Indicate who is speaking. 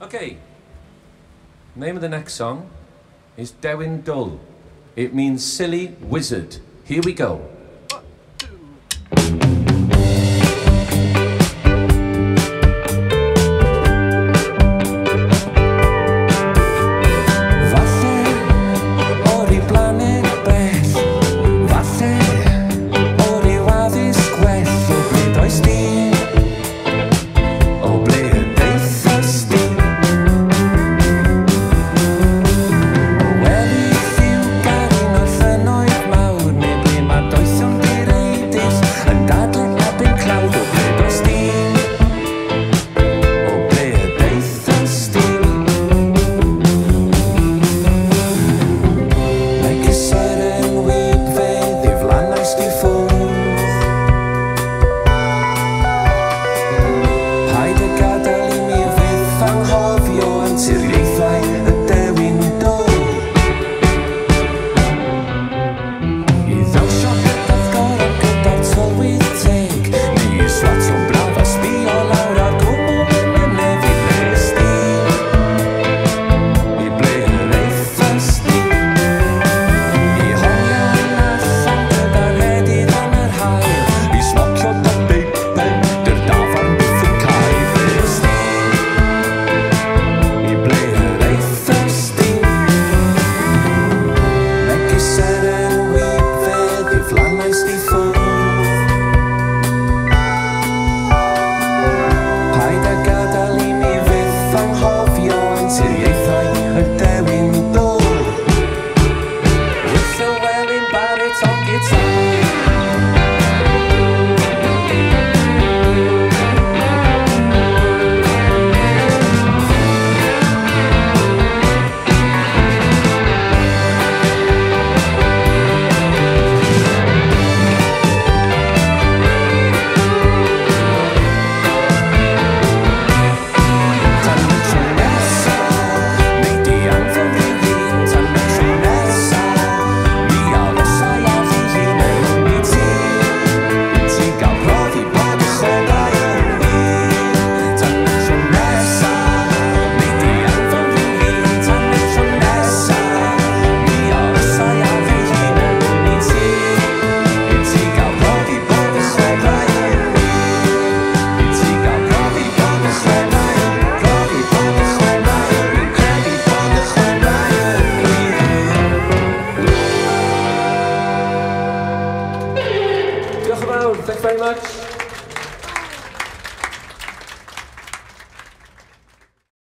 Speaker 1: Okay. Name of the next song is Dewin Dull. It means silly wizard. Here we go. 走 Very much.